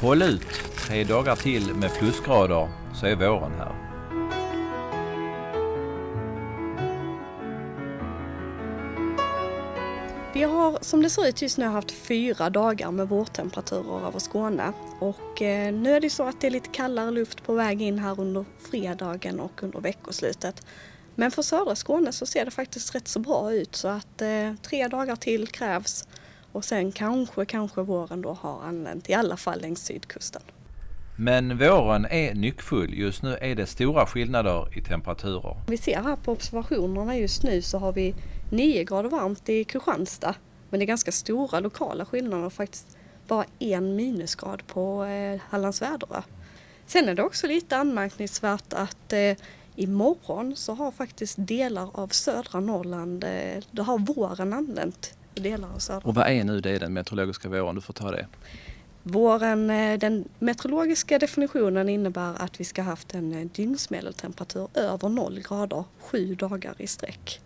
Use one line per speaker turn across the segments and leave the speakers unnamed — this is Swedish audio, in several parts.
Håll ut. Tre dagar till med plusgrader. Så är våren här.
Vi har som det ser ut just nu haft fyra dagar med vårtemperaturer över Skåne. Och eh, nu är det så att det är lite kallare luft på väg in här under fredagen och under veckoslutet. Men för södra Skåne så ser det faktiskt rätt så bra ut. Så att eh, tre dagar till krävs och sen kanske, kanske våren då har anlänt i alla fall längs sydkusten.
Men våren är nyckfull. Just nu är det stora skillnader i temperaturer.
Vi ser här på observationerna just nu så har vi 9 grader varmt i Kristianstad. Men det är ganska stora lokala skillnader faktiskt bara en minusgrad på eh, Hallands Väderö. Sen är det också lite anmärkningsvärt att eh, imorgon så har faktiskt delar av södra Norrland, eh, då har våren anlänt delar av södra
Och vad är nu det, den meteorologiska våren? Du får ta det.
Våren, eh, den meteorologiska definitionen innebär att vi ska haft en eh, dygnsmedeltemperatur över noll grader sju dagar i sträck.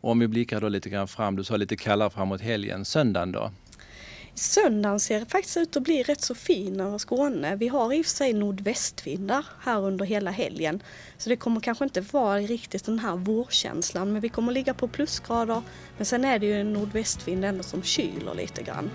Och om vi blickar då lite grann fram, du sa lite kallare framåt helgen, söndagen då?
Söndagen ser faktiskt ut att bli rätt så fin över Skåne. Vi har i och för sig nordvästvindar här under hela helgen. Så det kommer kanske inte vara riktigt den här vårkänslan men vi kommer ligga på plusgrader. Men sen är det ju en nordvästvind ändå som kyler lite grann.